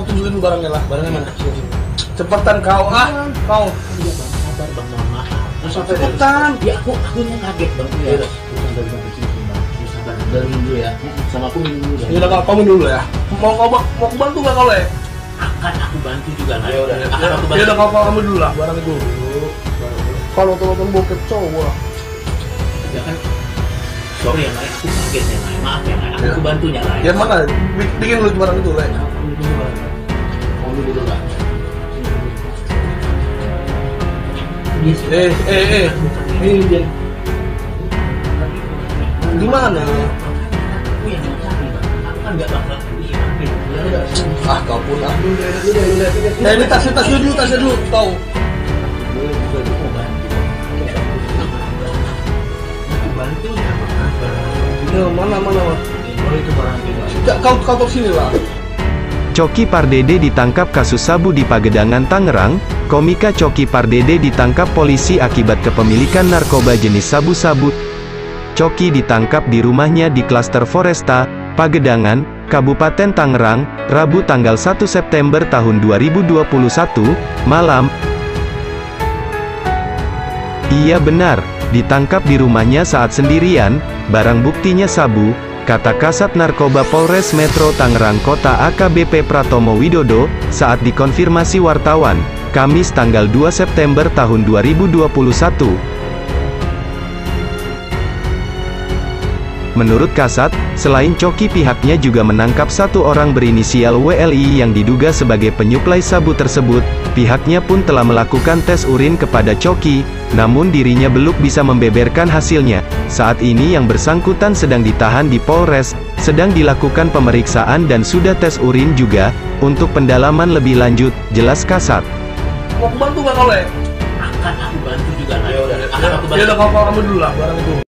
beli dulu barangnya lah. Barangnya mana? Cepetan kau ah, kau. Iya bang, sabar bang, mohon maaf. Dari- Cepetan. Ya aku aku yang kaget bang. Ya. Bukan dari sampai sini bang. Ya, sabar. Dari dulu ya. Sama aku minum dulu Ya ya. udah kau kamu dulu ya. Mau kau mau kau bantu nggak kau le? Akan aku bantu juga lah. Ya udah. Akan aku Ya bantu. udah kau kau ambil dulu lah barang itu. Kalau nonton bokep cowok. Ya kan. Sorry ya lain, aku kaget ya lain. Maaf ya lain. Aku Ya. aku bantunya lain. Ya mana? Bik- Bikin dulu barang itu le. Aku. Eh eh eh. Ini dia. Gimana? Aku yang mau cari bang. Aku kan nggak bakal udah. Ah kau pun ah. Udah, udah. Eh ini tasnya tasnya dulu tasnya dulu. Aku bang. Ya mana mana mana. Boleh itu barang juga. Kau kau kau sini lah. Coki Pardede ditangkap kasus sabu di Pagedangan Tangerang. Komika Coki Pardede ditangkap polisi akibat kepemilikan narkoba jenis sabu-sabu. Coki ditangkap di rumahnya di klaster Foresta, Pagedangan, Kabupaten Tangerang, Rabu tanggal 1 September tahun 2021, malam. Iya benar, ditangkap di rumahnya saat sendirian, barang buktinya sabu, kata Kasat Narkoba Polres Metro Tangerang Kota AKBP Pratomo Widodo, saat dikonfirmasi wartawan, Kamis tanggal 2 September tahun 2021. Menurut Kasat, selain Coki pihaknya juga menangkap satu orang berinisial WLI yang diduga sebagai penyuplai sabu tersebut, pihaknya pun telah melakukan tes urin kepada Coki, namun dirinya belum bisa membeberkan hasilnya. Saat ini yang bersangkutan sedang ditahan di Polres, sedang dilakukan pemeriksaan dan sudah tes urin juga, untuk pendalaman lebih lanjut, jelas Kasat. Mau bantu nggak kau le? Akan aku bantu juga. Ya udah. Akan aku Ya bantu. udah kau kau ambil dulu lah barang itu.